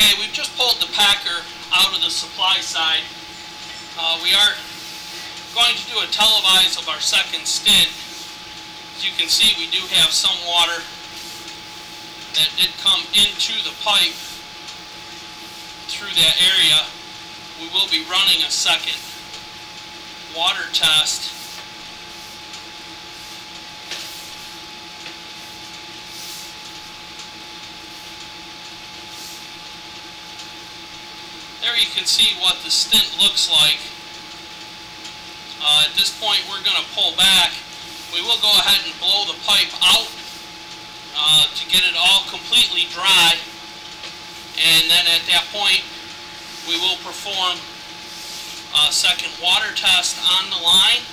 Okay, we've just pulled the packer out of the supply side. Uh, we are going to do a televise of our second stint. As you can see, we do have some water that did come into the pipe through that area. We will be running a second water test. There you can see what the stint looks like. Uh, at this point, we're going to pull back. We will go ahead and blow the pipe out uh, to get it all completely dry. And then at that point, we will perform a second water test on the line.